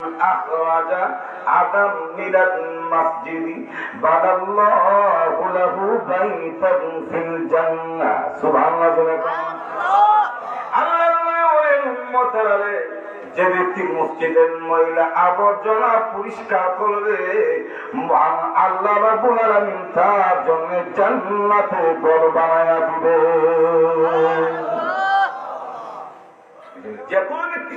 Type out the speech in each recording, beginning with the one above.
أخرج عدم من المسجد بنى الله له بيتا في الجنة سبحان الله আল্লাহ বলেন উম্মতেরা রে, যে ব্যক্তি মসজিদের মহিলা আবর্জনা পরিষ্কার করবে মহান আল্লাহ রাব্বুল আলামিন তার জন্য জান্নাতে ঘর বানায়া দিবে যে কোনো ব্যক্তি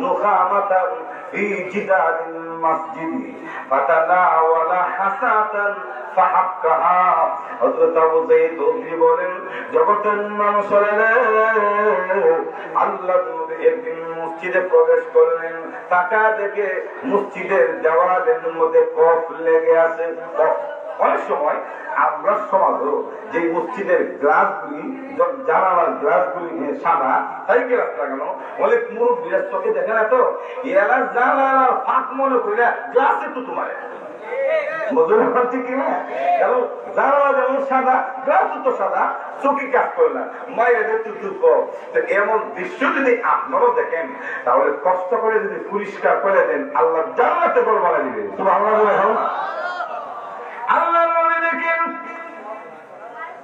নুখামাতান ফি জিদারিল মাসজিদ ফাতানাওয়ালা হাসাতান ফাহাক্কাহা হযরত আবু যায়েদ খুদরি বলেন, জগতের মানুষেরা আল্লাহ নবী একদিন মসজিদে প্রবেশ করলেন তাকা দেখে মসজিদের দেওয়ালের মধ্যে কফ লেগে আছে কফ। অনেক সময় আমরা সমাজও যে মসজিদের গ্লাসগুলি জানালার গ্লাসগুলি সাদা, তাই গ্লাস লাগানো অনেক মুরব্বীরা চোখে দেখে না তো? এরা জানালার ফাঁক মনে করে গ্লাসে তো তোমার। জানালা সাদা গ্লাস সাদা, চোখে কাজ করে না। এমন দৃশ্য যদি আপনারাও দেখেন, তাহলে কষ্ট করে যদি পরিষ্কার করে দেন, আল্লাহ জান্নাতে বল বলা দিবে বলে দেখেন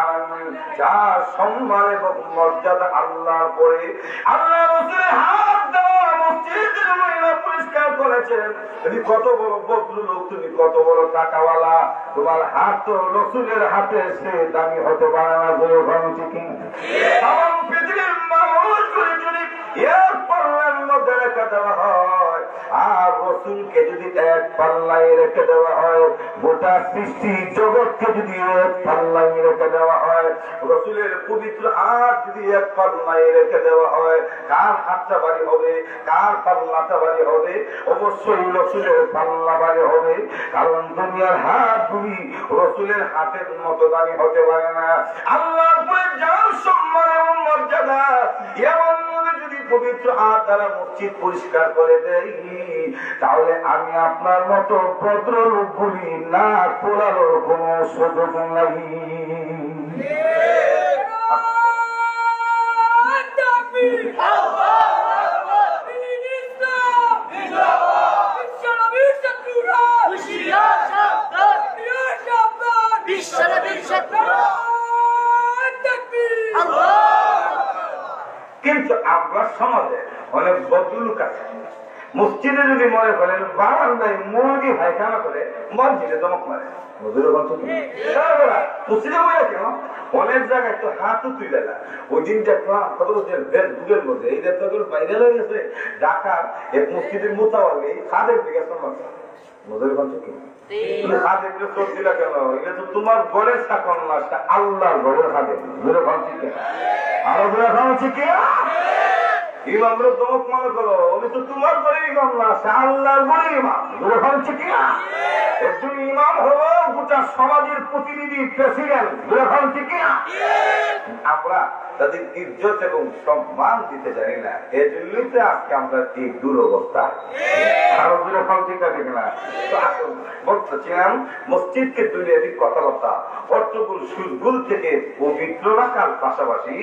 আলামিন সম্মান এবং মর্যাদা আল্লাহর পরে আল্লাহ রাসূলের হাত দেওয়া মসজিদের মহিলা পরিষ্কার করেছেন। তুমি কত বড় ভদ্রলোক তুমি কত বড় টাকাওয়ালা। তোমার হাত তো রসুলের হাতে সে দামি হতে পারে না ঠিকই তাম পৃথিবীর মানুষগুলি যদি রসুলকে যদি এক পাল্লায় রেখে দেওয়া হয়, গোটা সৃষ্টি জগৎকে যদি এক পাল্লায় রেখে দেওয়া হয়, রসুলের পবিত্র হাত যদি এক পাল্লায় রেখে দেওয়া হয়, কার হাতটা বাড়ি হবে, কার পাল্লাটা বাড়ি হবে? অবশ্যই রসুলের পাল্লা বাড়ি হবে, কারণ দুনিয়ার হাত গুলি রসুলের হাতের মতো দামি হতে পারে না। আল্লাহ যার সম্মান এবং মর্যাদা, এমন যদি পবিত্র হাত দ্বারা মসজিদ পরিষ্কার করে দেয় তাহলে আমি আপনার মতো ভদ্র লোকগুলি না খোলানোর কোন সুযোগ নাই। কিন্তু আপনার সমাজে অনেক বদলুক আছে। মসজিদে যদি মনে করেন বারান্দায় মুরগি পায়খানা করে মসজিদে দমক মারে। মসজিদে কেন অনেক জায়গায় তো হাতও তুলে না ওই দিন দেখলাম কত ফেসবুকের মধ্যে এই দেখতে বাইরে হয়ে গেছে। ঢাকার এক মসজিদের মোতাবালি খাদের দিকে সমস্যা মসজিদে বলছো কি তুমি চোখ দিলা কেন? এটা তো তোমার ঘরের সাকন না আল্লাহর দূরে ভাবছি কেন আরও দূরে ভাবছি কে? মনে সম্মান দিতে জানি না এই জন্যই তো আজকে আমরা দুরবস্থা আরও ঠিক বলতেছিলাম মসজিদকে দুনিয়াবি কথাবার্তা অর্থগুল সুরগুল থেকে পবিত্র রাখার পাশাপাশি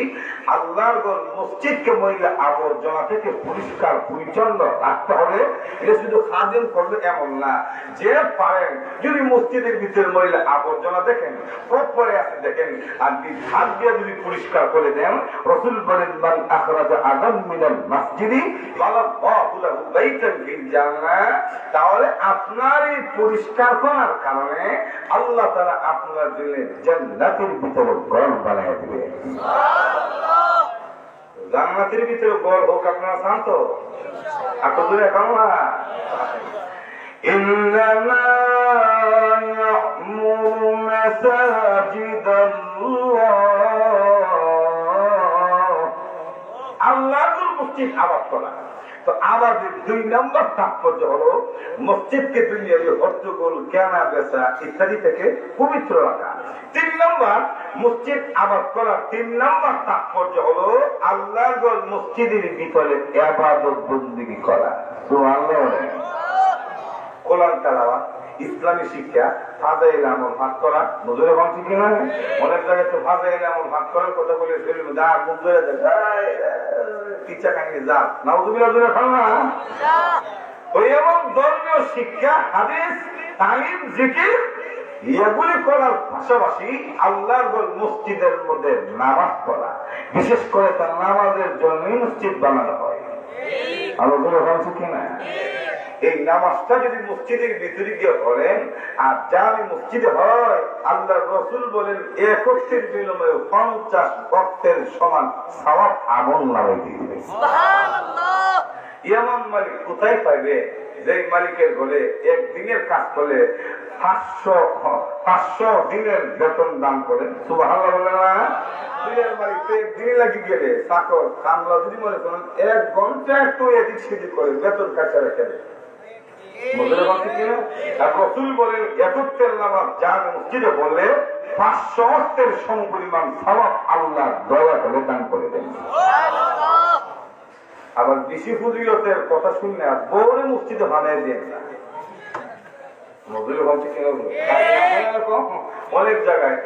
আল্লাহর মসজিদকে মহিলা আবর আবর্জনা থেকে পরিষ্কার পরিচ্ছন্ন রাখতে হবে। এটা শুধু খাদিম করবে এমন না, যে পারেন যদি মসজিদের ভিতরে মহিলা আবর্জনা দেখেন পরে আছে দেখেন, আর হাত দিয়ে যদি পরিষ্কার করে দেন, রসুল বলেন, মান আখরাজ আদম মিনাল মসজিদি তাহলে আপনার এই পরিষ্কার করার কারণে আল্লাহ তারা আপনার জন্য জান্নাতের ভিতরে গড় বানিয়ে দিবে। জান্নাতের ভিতরে গড় হোক আপনারা শান্ত এত দূরে কামনা إنما يعمر مساجد الله আল্লাহর মসজিদ আবাদ করা তো আমাদের দুই নম্বর তাৎপর্য হলো মসজিদকে দুনিয়াবি হট্টগোল কেনা বেচা ইত্যাদি থেকে পবিত্র রাখা তিন নম্বর মসজিদ আবাদ করার তিন নম্বর তাৎপর্য হলো আল্লাহর মসজিদের ভিতরে আবাদত বন্দিগি করা। তো আল্লাহ কোরআন তালাওয়া ইসলামী শিক্ষা ফাজাইল আমল ভাগ করা। নজরে ভাবছি কিনা? অনেক জায়গায় তো ফাজাইল আমল ভাগ করার কথা বলে ফেলবে। যা মুখ ধরে কাহিনী যা। নাউজুবিল্লাহ ধরে খাও না। ওই এবং ধর্মীয় শিক্ষা হাদিস তালিম জিকির এগুলি করার পাশাপাশি আল্লাহর মসজিদের মধ্যে নামাজ পড়া, বিশেষ করে তার নামাজের জন্যই মসজিদ বানানো হয়। আলোচনা ভাবছি কিনা এই নামাজটা যদি মসজিদের ভিতরে গিয়ে করেন আর যা আমি মসজিদে হয় আল্লাহ রসুল বলেন একত্রের বিনিময়ে পঞ্চাশ ভক্তের সমান সবাব আগুন নামে দিয়ে ইয়ামান মালিক কোথায় পাইবে? যে মালিকের ঘরে একদিনের কাজ করলে পাঁচশো পাঁচশো দিনের বেতন দান একটু এদিক করে বেতন কাছে রেখে পাঁচশো অর্থের সমপরিমাণ সবাব আল্লাহ দয়া করে দান করে দেন। আবার বেশি ফজিলতের কথা শুনলে আর বউরে মসজিদে হানায় দেন না। অনেক জায়গায়।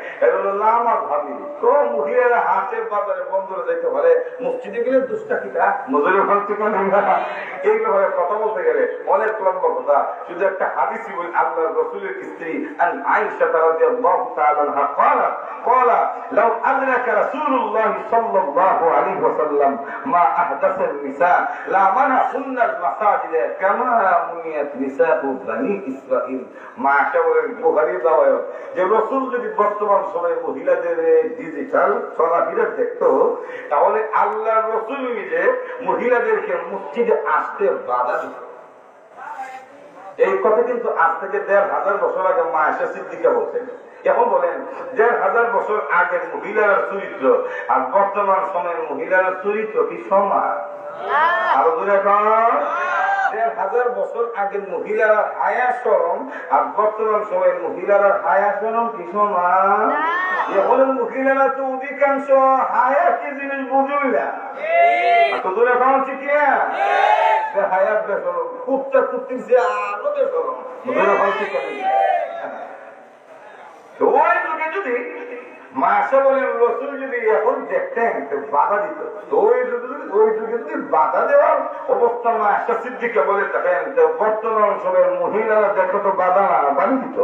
নামাজ ভাবি তো মহিলারা হাতে বাজারে বন্ধ যাইতে পারে মসজিদে গেলে দুষ্টা কিটা নজরে ভাবছে এই ব্যাপারে কথা বলতে গেলে অনেক লম্বা কথা শুধু একটা হাদিসি বলি আল্লাহ রসুলের স্ত্রী আইসা রাদিয়াল্লাহু তাআলা আনহা قالت قال لو أدرك رسول الله صلى الله عليه وسلم ما أحدث النساء لا منعهن المساجد كما منيت نساء بني إسرائيل মা আশা বলেন বুহারি দাওয়ায় যে রসুল যদি বর্তমান সময়ে মহিলাদের ডিজিটাল চলাফেরা দেখতো তাহলে আল্লাহ রসুল নিজে মহিলাদেরকে মসজিদে আসতে বাধা দিত এই কথা কিন্তু আজ থেকে দেড় হাজার বছর আগে মা এসা সিদ্দিকা বলছেন। এখন বলেন, দেড় হাজার বছর আগের মহিলার চরিত্র আর বর্তমান সময়ের মহিলার চরিত্র কি সমান? আরও দূরে দেড় হাজার বছর আগের মহিলারা হায়া সরম আর বর্তমান সময়ের মহিলারা হায়া সরম কি সমান? এখন মহিলারা তো অধিকাংশ হায়া কি জিনিস বুঝুই না। এত দূরে খাওয়া হায়াত বেসরম কুত্তা কুত্তির যে আরও বেসরম দূরে খাওয়া শিখে ওই যুগে যদি বলেন রসুল যদি এখন দেখতেন বাধা দিত। ওই ওই যুগে যদি বাধা দেওয়ার অবস্থা বলে থাকেন বর্তমান দেখো তো বাধা না বাড়ি দিত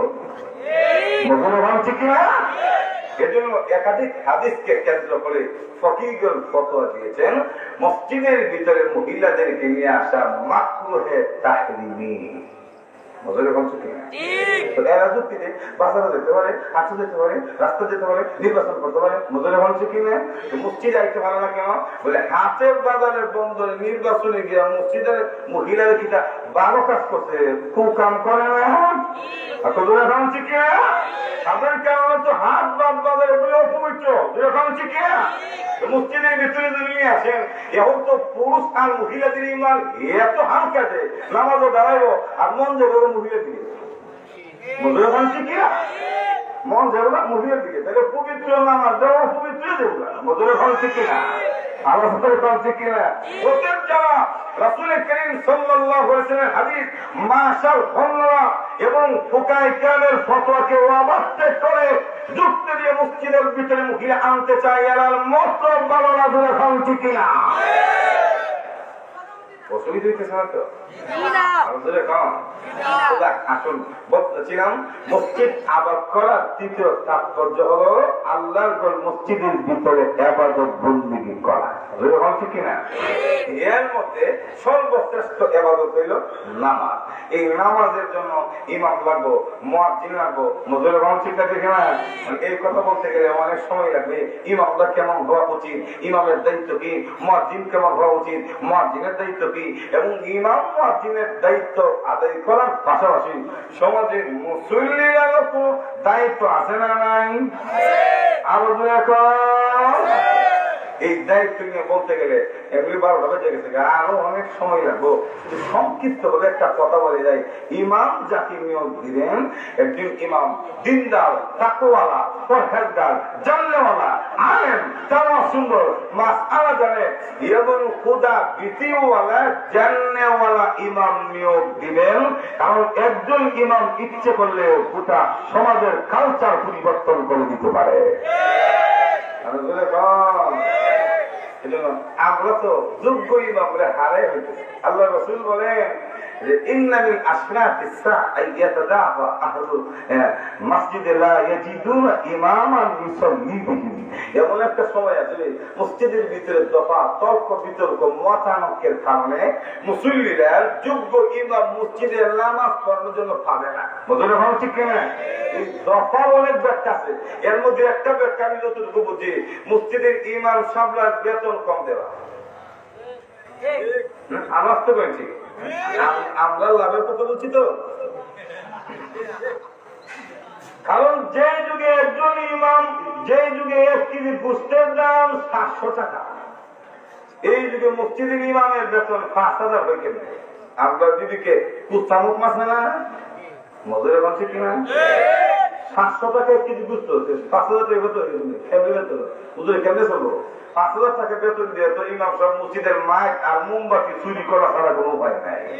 এজন্য একাধিক হাদিসকে কেন্দ্র করে ফকিগল ফতোয়া দিয়েছেন, মসজিদের ভিতরে মহিলাদেরকে নিয়ে আসা মাকরুহে তাহরিমি। মজুরি বলছো কিনা এরা যুক্তিতে বাজারে যেতে পারে হাঁটু যেতে পারে রাস্তা যেতে পারে নির্বাচন করতে পারে মজুরি বলছো কিনা মসজিদ আইতে পারে না কেন? বলে হাতের বাজারের বন্দরে নির্বাচনে গিয়া মসজিদের মহিলার কিটা বারো কাজ করছে খুব কাম করে না? সাধারণ তো হাত বাদ বাজারে বলে অপবিত্র মসজিদের ভিতরে যদি নিয়ে আসেন এখন তো পুরুষ আর মহিলাদের ইমান এত হালকা যে নামাজও দাঁড়াইবো আর মন যাবে ভাবছি কিনা মন না মহিলার দিকে। তাহলে পবিত্র নামাজ দেওয়া পবিত্র দেবো মজুরে কিনা এবং ফুকায়ে কেরামের ফতোয়াকে ওয়াবাস্তে করে যুক্তি দিয়ে মসজিদের ভিতরে মহিলা আনতে চাই এর মতলব ভালো না দূরে ভাবছি কিনা? অসুবিধা হইতেছে না তো? আসুন। মসজিদ আবাদ করার তৃতীয় তাৎপর্য হলো আল্লাহর মসজিদের ভিতরে আবাদত বন্দিগি করা। ঠিক ইমামের দায়িত্ব কি? মুয়াজ্জিন কেমন হওয়া উচিত? মুয়াজ্জিনের দায়িত্ব কি? এবং ইমাম মুয়াজ্জিনের দায়িত্ব আদায় করার পাশাপাশি সমাজের মুসল্লিরারও তো দায়িত্ব আছে না নাই? দু এখন এই দায়িত্ব নিয়ে বলতে গেলে এগুলি বারোটা বেজে গেছে আরও অনেক সময় লাগবো। সংক্ষিপ্ত ভাবে একটা কথা বলে যায় ইমাম যাকে নিয়োগ দিলেন একজন ইমাম দিনদার, তাকওয়ালা, পরহেজগার জানলেওয়ালা আলেম তারা সুন্দর মাস আলা জানে এবং খুদা বিতিওয়ালা, জাননেওয়ালা ইমাম নিয়োগ দিবেন। কারণ একজন ইমাম ইচ্ছে করলে গোটা সমাজের কালচার পরিবর্তন করে দিতে পারে আমি বলে কম এজন্য আমরা তো যোগ্য ইমাম হারে হইতেছি। আল্লাহ রসুল বলেন যে ইন্নামিল আশরাতিস সাআ ইয়াতাদাফা আহলু মসজিদে লা ইয়াজিদুনা ইমামান ইউসাল্লি বিহিম এমন একটা সময় আসবে মসজিদের ভিতরে দফা তর্ক বিতর্ক মতানকের কারণে মুসল্লিরা যোগ্য ইমাম মসজিদে নামাজ পড়ানোর জন্য পাবে না। বুঝলে ভালো ঠিক কিনা? এই দফা অনেক ব্যাখ্যা আছে। এর মধ্যে একটা ব্যাখ্যা আমি যতটুকু বুঝি মসজিদের ইমাম সামলার বেতন কম দেওয়া। আমার তো আম- আমরা লাভের কথা বলছি তো। কারণ যে যুগে একজন ইমাম, যে যুগে এক কেজি গোস্তের দাম সাতশো টাকা। এই যুগে মসজিদের ইমামের বেতন পাঁচ হাজার হয়ে কেমনে? আমরা দিদিকে কুস্তামুখ মাছ না মজুরে বলছে কিনা? সাতশো টাকা কেজি বুঝতে হচ্ছে। পাঁচ হাজার টাকা বেতন পাঁচ হাজার টাকা বেতন দিয়ে তো ইমাম মসজিদের মাইক আর মোমবাতি চুরি করা ছাড়া কোনো উপায় নাই।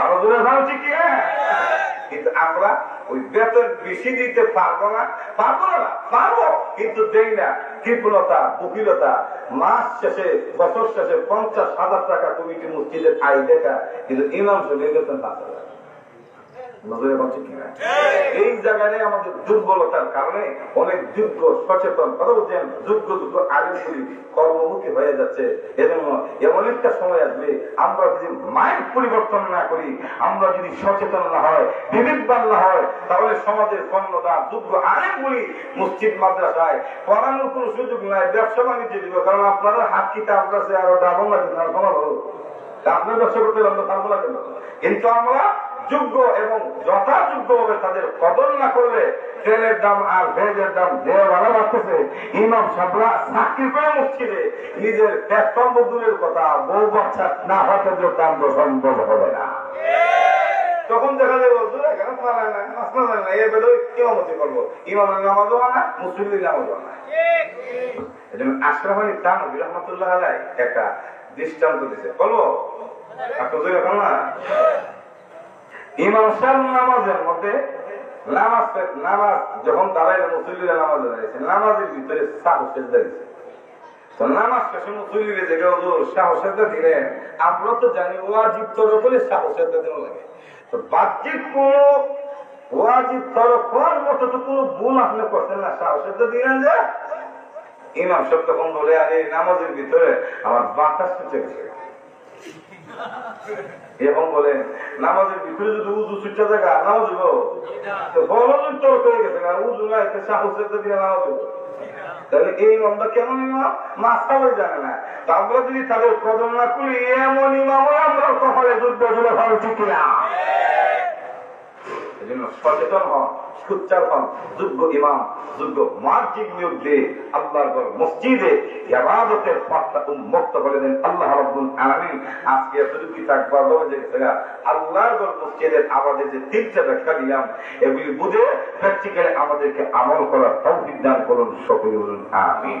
আরও দূরে ভাবছি কি হ্যাঁ? কিন্তু আমরা ওই বেতন বেশি দিতে পারব না। পারব না পারব। কিন্তু দেই না। কৃপণতা উকিলতা, মাস শেষে, বছর শেষে পঞ্চাশ হাজার টাকা কমিটি মসজিদের আয় দেখা কিন্তু ইমাম সাহেবের বেতন পাঁচ হাজার নজরে বলছে কিনা? এই জায়গায় আমাদের দুর্বলতার কারণে অনেক যোগ্য, সচেতন, কথা বলছেন, যোগ্য যোগ্য আইনগুলি কর্মমুখী হয়ে যাচ্ছে। এজন্য এমন একটা সময় আসবে, আমরা যদি মাইন্ড পরিবর্তন না করি, আমরা যদি সচেতন না হয়, বিবেকবান না হয়, তাহলে সমাজের কর্ণদার যোগ্য আইনগুলি মসজিদ, মাদ্রাসায় পড়ানোর কোনো সুযোগ নাই, ব্যবসা বাণিজ্য দিব। কারণ আপনারা হাত কিতাব কাছে আরও ডাবল লাগে না আপনার ব্যবসা করতে পারব কেন? কিন্তু আমরা যোগ্য এবং যথাযোগ্য ভাবে তাদের কদর না করলে তেলের দাম আর ভেজের দাম যে বাড়া বাড়তেছে। ইমাম সাবরা চাকরি করে মসজিদে নিজের প্ল্যাটফর্ম দূরের কথা বউ বাচ্চা না হতে দাম তো সম্ভব হবে না। তখন দেখা যাবে হুজুর, এখানে পালায় না মাছ না যায় না এ বেদো ইমামতি করব। ইমামের নামাজও না মুসলিমের নামাজও না এই জন্য আশরাফ আলী তানবী রহমতুল্লাহ আলাই একটা দৃষ্টান্ত দিছে বলব? আপনাদের এখন না? ইমাম সাহেব নামাজের মধ্যে নামাজ নামাজ যখন দাঁড়াইলে মুসল্লিরা নামাজ দাঁড়িয়েছে, নামাজের ভিতরে নামাজ শেষে মুসল্লিরা সাহসের দিলেন আমরা তো জানি ওয়াজিব তরফ হলে সাহসের দেওয়া লাগে। তো বাহ্যিক কোন ওয়াজিব তরফ হওয়ার মতো তো কোনো ভুল আপনি করছেন না। সাহসের দিলেন যে, ইমাম তখন বলে, আরে নামাজের ভিতরে আমার বাতাস গেছে। এবং বলেন নামাজের ভিতরে যদি উজু ছুটে জায়গা নামাজ দিব। তো বলন তোর হয়ে গেছে না উজু না সাহসের তো দিয়ে নামাজ দিব। তাহলে এই ইমামটা কেমন ইমাম মাস্টারও জানে না। তা আমরা যদি তাদের কদম না করি এমন ইমাম আমরা কপালে যুদ্ধ জুড়ে ভালো ঠিক না এই জন্য সচেতন হন, সুচ্চার হন। যোগ্য ইমাম, যোগ্য মার্জিক নিয়োগ দিয়ে আল্লাহর ঘর মসজিদে ইবাদতের পথটা উন্মুক্ত করে দেন। আল্লাহ রাব্বুল আলামিন আজকে এতটুকু থাকবার যে সেটা আল্লাহর ঘর মসজিদের আমাদের যে তিনটা ব্যাখ্যা দিলাম, এগুলি বুঝে প্র্যাকটিক্যালি আমাদেরকে আমল করার তৌফিক দান করুন। সকলে বলুন, আমিন।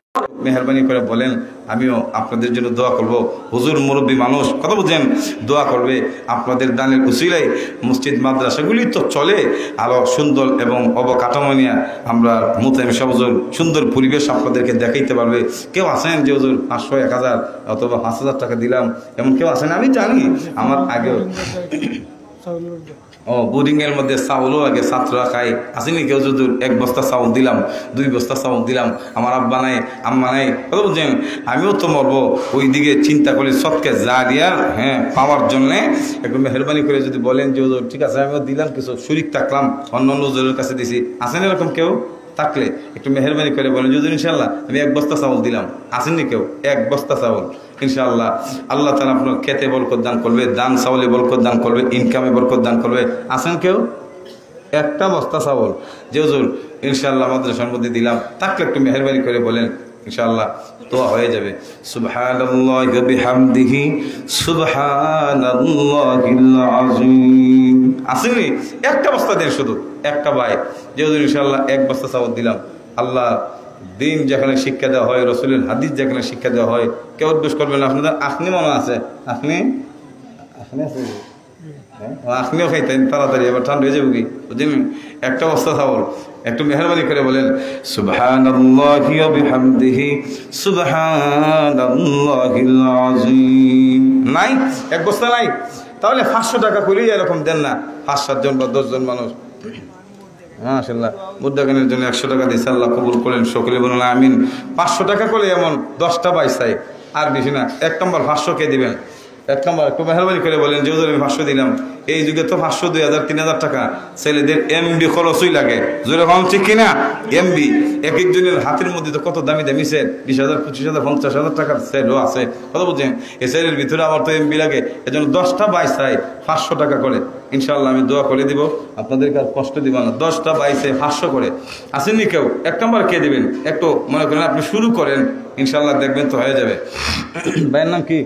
মেহরবানি করে বলেন, আমিও আপনাদের জন্য দোয়া করব। হুজুর, মুরব্বী মানুষ, কথা বুঝছেন দোয়া করবে। আপনাদের দানের উসিলাই মসজিদ, মাদ্রাসাগুলি তো চলে আরও সুন্দর এবং অবকাঠামো নিয়ে আমরা মুতাইম সাহ হুজুর, সুন্দর পরিবেশ আপনাদেরকে দেখাইতে পারবে। কেউ আসেন যে, হুজুর, পাঁচশো, এক হাজার অথবা পাঁচ হাজার টাকা দিলাম। এমন কেউ আসেন আমি জানি, আমার আগেও। ও বোর্ডিং এর মধ্যে চাউলও লাগে ছাত্ররা খায়। আসেনি কেউ যদি এক বস্তা চাউল দিলাম, দুই বস্তা চাউল দিলাম। আমার আব্বা নাই, আম্মা নাই। কথা আমিও তো মরবো ওই দিকে চিন্তা করি সবকে জারিয়ার হ্যাঁ পাওয়ার জন্যে একটু মেহরবানি করে যদি বলেন যে ঠিক আছে, আমিও দিলাম কিছু শরিক থাকলাম অন্য অন্য হুজুরের কাছে দিছি। আসেন এরকম কেউ? থাকলে একটু মেহরবানি করে বলেন যদি ইনশাল্লাহ আমি এক বস্তা চাউল দিলাম। আসেননি কেউ? এক বস্তা চাউল। ইনশাআল্লাহ। আল্লাহ তালা আপনার খেতে বরকত দান করবে, দান চাউলে বরকত দান করবে ইনকামে বরকত দান করবে। আসেন কেউ? একটা বস্তা চাউল। যে হুজুর, ইনশাআল্লাহ মাদ্রাসার মধ্যে দিলাম। থাকলে একটু মেহরবানি করে বলেন, ইনশাআল্লাহ দোয়া হয়ে যাবে। সুবহানাল্লাহি আসেননি একটা বস্তা দেন শুধু, একটা ভাই যে হুজুর, ইনশাআল্লাহ এক বস্তা চাউল দিলাম। আল্লাহ দিন যেখানে শিক্ষা দেওয়া হয় রসুলের হাদিস যেখানে শিক্ষা দেওয়া হয় কেউ উদ্দেশ্য করবেন? না আপনাদের আখনি মনে আছে? আছে। হ্যাঁ? আখনিও খাইতেন তাড়াতাড়ি এবার ঠান্ডা হয়ে যাবে কি? বুঝলেন একটা অবস্থা চাবল একটু মেহরবানি করে বলেন বিহামদিহি নাই? এক বস্তা নাই? তাহলে পাঁচশো টাকা করেই এরকম দেন না। পাঁচ সাতজন বা দশজন মানুষ। মাশাল্লাহ মুদ্রাগানের জন্য একশো টাকা দিয়েছে, আল্লাহ কবুল করেন সকলে বলুন আমিন। পাঁচশো টাকা করলে এমন দশটা বাইসাই আর বেশি না, এক নম্বর পাঁচশো কে দিবেন? এক নম্বর, একটু মেহরবানি করে বলেন যেহেতু আমি পাঁচশো দিলাম। এই যুগে তো পাঁচশো, দুই হাজার, তিন হাজার টাকা। ছেলেদের এমবি খরচই লাগে। যেরকম ঠিক কিনা? এমবি এক একজনের হাতের মধ্যে তো কত দামি দামি সেট? বিশ হাজার, পঁচিশ হাজার, পঞ্চাশ হাজার টাকার সেটও আছে। কত বুঝছেন? এই সেলের ভিতরে আমার তো এমবি লাগে। এজন্য দশটা বাইশ বাইসাই পাঁচশো টাকা করে। ইনশাল্লাহ আমি দোয়া করে দিব। আপনাদেরকে আর কষ্ট দিব না। দশটা বাইশে পাঁচশো করে। আসেননি কেউ? এক নম্বর কে দিবেন? একটু মনে করেন আপনি শুরু করেন ইনশাল্লাহ দেখবেন তো হয়ে যাবে। ভাইয়ের নাম কি?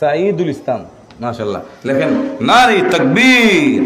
সাইদুল ইসলাম। মাশাল্লাহ লেখেন, নারী তকবীর।